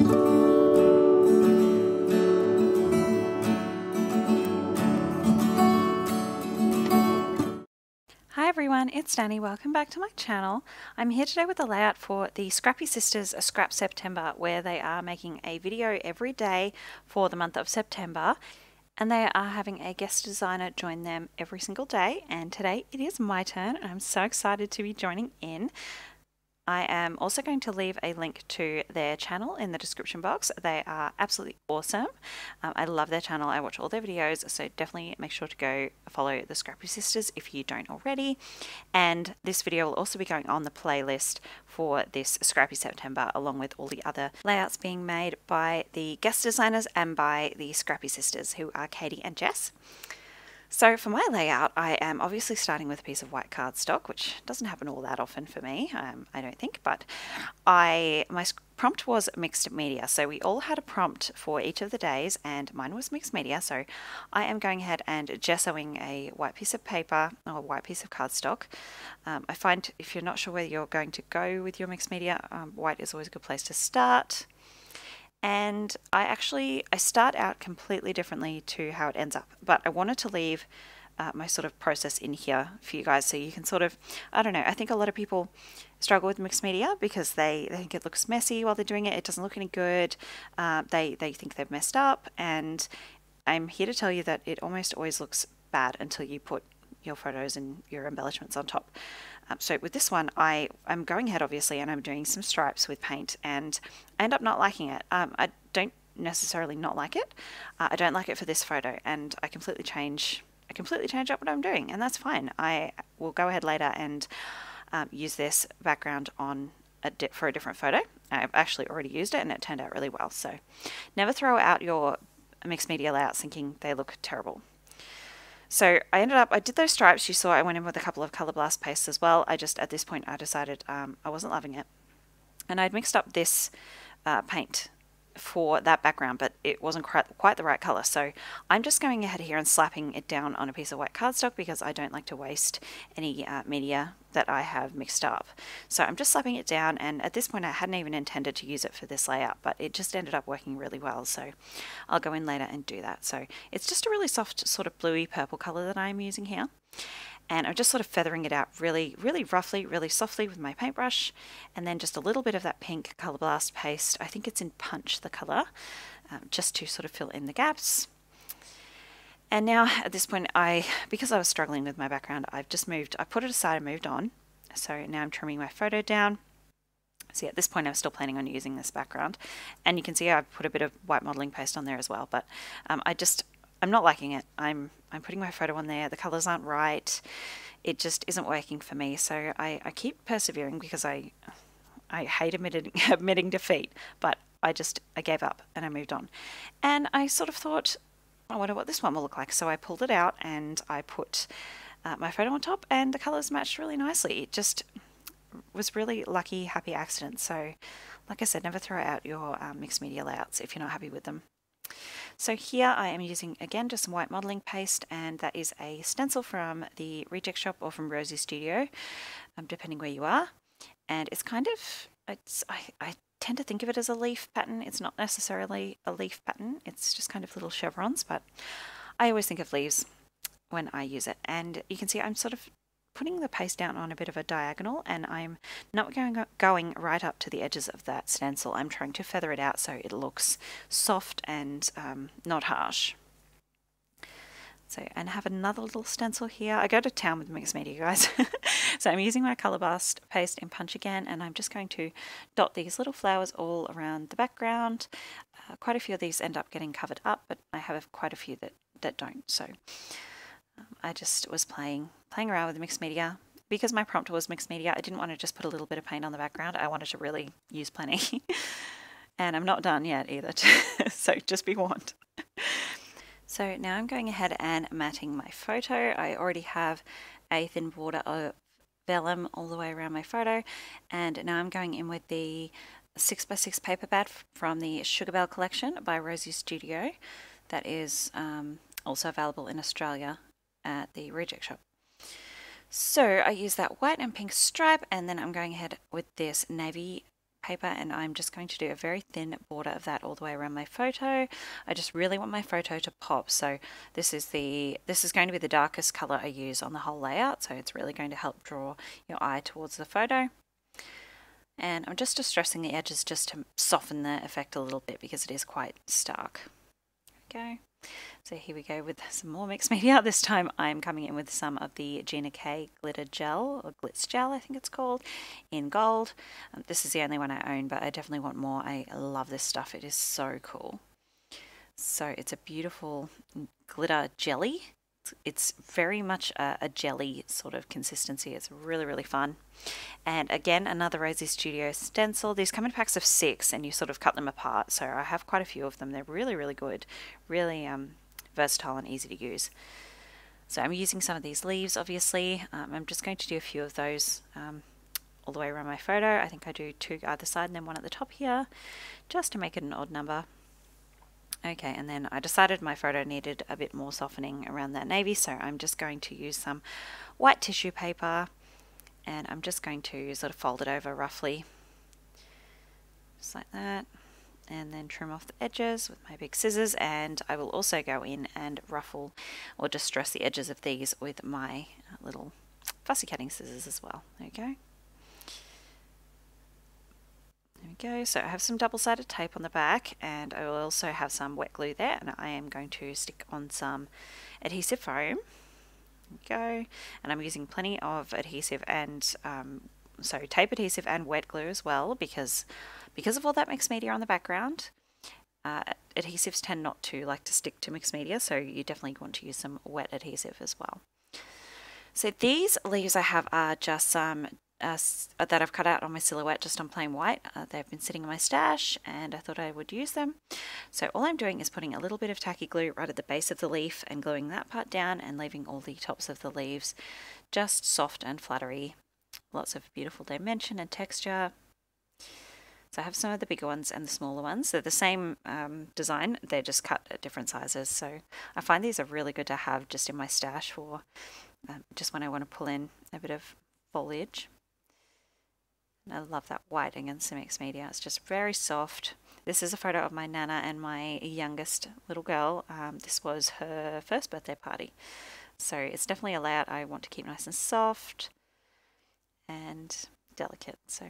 Hi everyone, it's Danni. Welcome back to my channel. I'm here today with the layout for the Scrappy Sisters Scrap September where they are making a video every day for the month of September and they are having a guest designer join them every single day and today it is my turn and I'm so excited to be joining in. I am also going to leave a link to their channel in the description box. They are absolutely awesome. Um, I love their channel. I watch all their videos, so definitely make sure to go follow the Scrappy Sisters if you don't already. And this video will also be going on the playlist for this Scrappy September, along with all the other layouts being made by the guest designers and by the Scrappy Sisters, who are Katie and Jess. So for my layout, I am obviously starting with a piece of white cardstock, which doesn't happen all that often for me, um, I don't think, but I my prompt was mixed media. So we all had a prompt for each of the days and mine was mixed media. So I am going ahead and gessoing a white piece of paper or a white piece of cardstock. Um, I find if you're not sure whether you're going to go with your mixed media, um, white is always a good place to start and I actually I start out completely differently to how it ends up but I wanted to leave uh, my sort of process in here for you guys so you can sort of I don't know I think a lot of people struggle with mixed media because they, they think it looks messy while they're doing it it doesn't look any good uh, they they think they've messed up and I'm here to tell you that it almost always looks bad until you put your photos and your embellishments on top. Um, so with this one, I, I'm going ahead obviously and I'm doing some stripes with paint and I end up not liking it. Um, I don't necessarily not like it. Uh, I don't like it for this photo and I completely change I completely change up what I'm doing and that's fine. I will go ahead later and um, use this background on a for a different photo. I've actually already used it and it turned out really well. So never throw out your mixed media layouts thinking they look terrible. So I ended up, I did those stripes you saw, I went in with a couple of Colour Blast pastes as well. I just, at this point, I decided um, I wasn't loving it. And I'd mixed up this uh, paint for that background, but it wasn't quite, the right color. So I'm just going ahead here and slapping it down on a piece of white cardstock because I don't like to waste any uh, media that I have mixed up. So I'm just slapping it down and at this point I hadn't even intended to use it for this layout, but it just ended up working really well. So I'll go in later and do that. So it's just a really soft sort of bluey purple color that I'm using here and I'm just sort of feathering it out really, really roughly, really softly with my paintbrush, and then just a little bit of that pink Colour Blast paste. I think it's in Punch, the colour, um, just to sort of fill in the gaps. And now at this point, I because I was struggling with my background, I've just moved, I put it aside and moved on. So now I'm trimming my photo down. See, at this point, I'm still planning on using this background. And you can see I've put a bit of white modeling paste on there as well. But um, I just, I'm not liking it. I'm I'm putting my photo on there. The colors aren't right. It just isn't working for me. So I, I keep persevering because I I hate admitting admitting defeat, but I just I gave up and I moved on. And I sort of thought, I wonder what this one will look like. So I pulled it out and I put uh, my photo on top, and the colors matched really nicely. It just was really lucky, happy accident. So, like I said, never throw out your um, mixed media layouts if you're not happy with them. So here I am using again just some white modeling paste and that is a stencil from the Reject Shop or from Rosie Studio, um, depending where you are. And it's kind of, it's I, I tend to think of it as a leaf pattern. It's not necessarily a leaf pattern. It's just kind of little chevrons, but I always think of leaves when I use it. And you can see I'm sort of putting the paste down on a bit of a diagonal and I'm not going, going right up to the edges of that stencil. I'm trying to feather it out so it looks soft and um, not harsh. So, and have another little stencil here. I go to town with mixed media, guys. so I'm using my Colour Blast paste in Punch again, and I'm just going to dot these little flowers all around the background. Uh, quite a few of these end up getting covered up, but I have quite a few that, that don't. So I just was playing playing around with mixed media. Because my prompt was mixed media, I didn't want to just put a little bit of paint on the background. I wanted to really use plenty. and I'm not done yet either, so just be warned. so now I'm going ahead and matting my photo. I already have a thin border of vellum all the way around my photo. And now I'm going in with the 6x6 paper pad from the Sugarbelle collection by Rosie Studio. That is um, also available in Australia at the Reject Shop. So I use that white and pink stripe and then I'm going ahead with this navy paper and I'm just going to do a very thin border of that all the way around my photo. I just really want my photo to pop so this is the this is going to be the darkest color I use on the whole layout so it's really going to help draw your eye towards the photo. And I'm just distressing the edges just to soften the effect a little bit because it is quite stark. There we go. So here we go with some more mixed media. This time I'm coming in with some of the Gina K Glitter Gel, or Glitz Gel I think it's called, in gold. Um, this is the only one I own, but I definitely want more. I love this stuff. It is so cool. So it's a beautiful glitter jelly. It's very much a, a jelly sort of consistency. It's really, really fun. And again, another Rosie Studio stencil. These come in packs of six and you sort of cut them apart. So I have quite a few of them. They're really, really good. Really um, versatile and easy to use. So I'm using some of these leaves, obviously. Um, I'm just going to do a few of those um, all the way around my photo. I think I do two either side and then one at the top here, just to make it an odd number. Okay, and then I decided my photo needed a bit more softening around that navy, so I'm just going to use some white tissue paper and I'm just going to sort of fold it over roughly just like that and then trim off the edges with my big scissors and I will also go in and ruffle or distress the edges of these with my little fussy cutting scissors as well. There we go. There we go. So I have some double-sided tape on the back and I will also have some wet glue there and I am going to stick on some adhesive foam go. And I'm using plenty of adhesive and um, so tape adhesive and wet glue as well because because of all that mixed media on the background. Uh, adhesives tend not to like to stick to mixed media, so you definitely want to use some wet adhesive as well. So these leaves I have are just some uh, that I've cut out on my silhouette just on plain white. Uh, they've been sitting in my stash and I thought I would use them. So all I'm doing is putting a little bit of tacky glue right at the base of the leaf and gluing that part down and leaving all the tops of the leaves just soft and fluttery. Lots of beautiful dimension and texture. So I have some of the bigger ones and the smaller ones. They're the same um, design, they're just cut at different sizes. So I find these are really good to have just in my stash for um, just when I want to pull in a bit of foliage. I love that white against the mixed media. It's just very soft. This is a photo of my Nana and my youngest little girl. Um, this was her first birthday party. So it's definitely a layout I want to keep nice and soft and delicate. So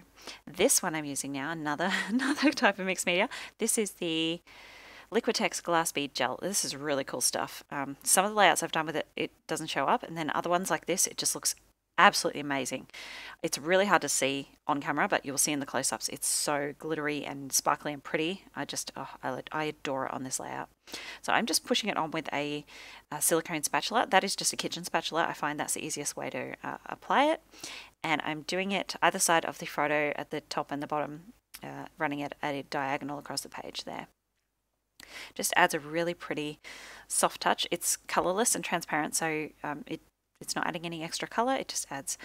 this one I'm using now, another, another type of mixed media. This is the Liquitex Glass Bead Gel. This is really cool stuff. Um, some of the layouts I've done with it, it doesn't show up. And then other ones like this, it just looks absolutely amazing. It's really hard to see on camera, but you'll see in the close-ups. It's so glittery and sparkly and pretty. I just, oh, I, I, adore it on this layout. So I'm just pushing it on with a, a, silicone spatula. That is just a kitchen spatula. I find that's the easiest way to uh, apply it. And I'm doing it either side of the photo at the top and the bottom, uh, running it at a diagonal across the page there just adds a really pretty soft touch. It's colorless and transparent, so um, it it's not adding any extra color, it just adds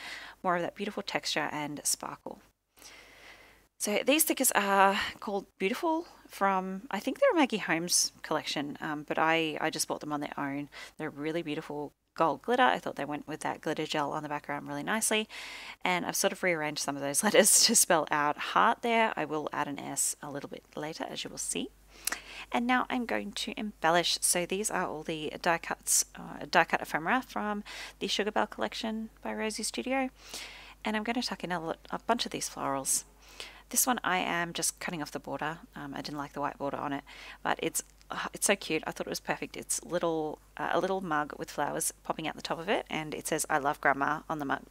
more of that beautiful texture and sparkle. So these stickers are called Beautiful from, I think they're Maggie Holmes collection, um, but I, I just bought them on their own. They're really beautiful gold glitter. I thought they went with that glitter gel on the background really nicely. And I've sort of rearranged some of those letters to spell out heart there. I will add an S a little bit later, as you will see. And now I'm going to embellish. So these are all the die cuts, uh, die cut ephemera from the Sugarbelle collection by Rosie Studio. And I'm going to tuck in a, a bunch of these florals. This one I am just cutting off the border. Um, I didn't like the white border on it, but it's uh, it's so cute. I thought it was perfect. It's little uh, a little mug with flowers popping out the top of it, and it says "I love Grandma" on the mug.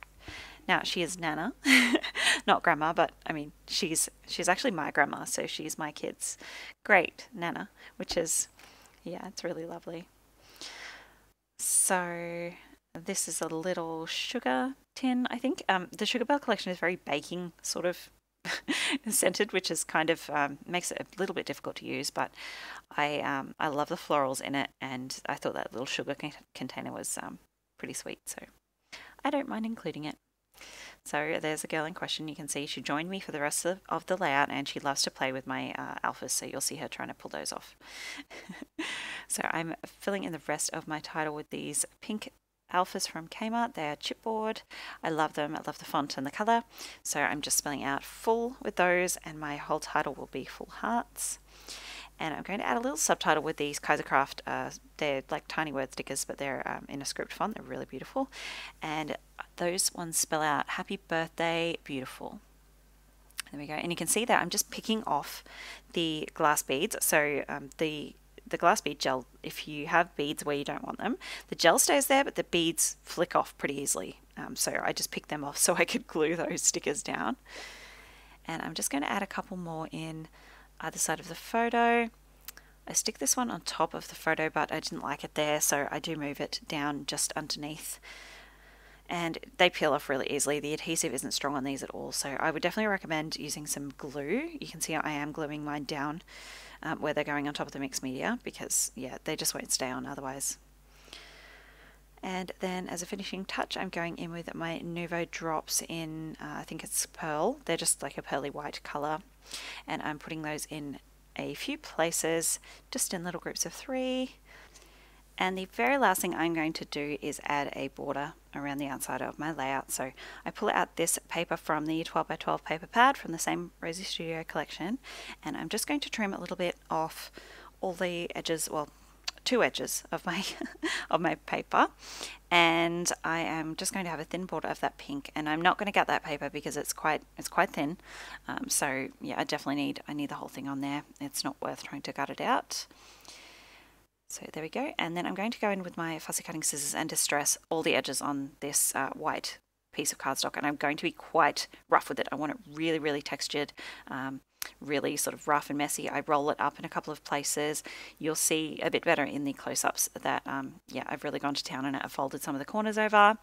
Now she is Nana, not grandma, but I mean she's she's actually my grandma, so she's my kid's great Nana, which is yeah, it's really lovely. So this is a little sugar tin, I think. Um, the Sugarbelle collection is very baking sort of scented, which is kind of um, makes it a little bit difficult to use. But I um, I love the florals in it, and I thought that little sugar container was um, pretty sweet, so I don't mind including it. So there's a girl in question. You can see she joined me for the rest of, of the layout and she loves to play with my uh, alphas. So you'll see her trying to pull those off. so I'm filling in the rest of my title with these pink Alphas from Kmart. They are chipboard. I love them. I love the font and the colour. So I'm just spelling out full with those and my whole title will be full hearts. And I'm going to add a little subtitle with these Kaisercraft. Uh, they're like tiny word stickers, but they're um, in a script font. They're really beautiful. And those ones spell out Happy Birthday, Beautiful. There we go. And you can see that I'm just picking off the glass beads. So um, the the glass bead gel, if you have beads where you don't want them, the gel stays there, but the beads flick off pretty easily. Um, so I just picked them off so I could glue those stickers down. And I'm just going to add a couple more in either side of the photo. I stick this one on top of the photo, but I didn't like it there, so I do move it down just underneath. And they peel off really easily. The adhesive isn't strong on these at all, so I would definitely recommend using some glue. You can see I am gluing mine down um, where they're going on top of the mixed media because, yeah, they just won't stay on otherwise. And then as a finishing touch, I'm going in with my Nuvo drops in, uh, I think it's pearl. They're just like a pearly white color. And I'm putting those in a few places, just in little groups of three. And the very last thing I'm going to do is add a border around the outside of my layout. So I pull out this paper from the 12 by 12 paper pad from the same Rosie Studio collection. And I'm just going to trim a little bit off all the edges, well, two edges of my of my paper and I am just going to have a thin border of that pink and I'm not going to gut that paper because it's quite it's quite thin um, so yeah I definitely need I need the whole thing on there it's not worth trying to gut it out so there we go and then I'm going to go in with my fussy cutting scissors and distress all the edges on this uh, white piece of cardstock and I'm going to be quite rough with it I want it really really textured um, really sort of rough and messy. I roll it up in a couple of places. You'll see a bit better in the close-ups that, um, yeah, I've really gone to town and I've folded some of the corners over.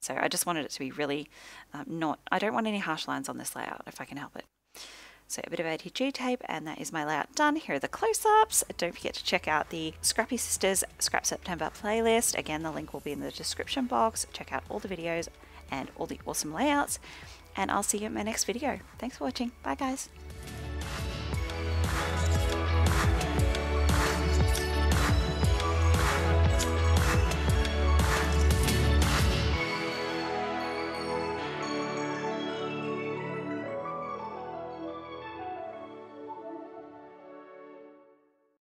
So I just wanted it to be really um, not, I don't want any harsh lines on this layout if I can help it. So a bit of ATG tape and that is my layout done. Here are the close-ups. Don't forget to check out the Scrappy Sisters Scrap September playlist. Again, the link will be in the description box. Check out all the videos and all the awesome layouts. And I'll see you in my next video. Thanks for watching. Bye guys.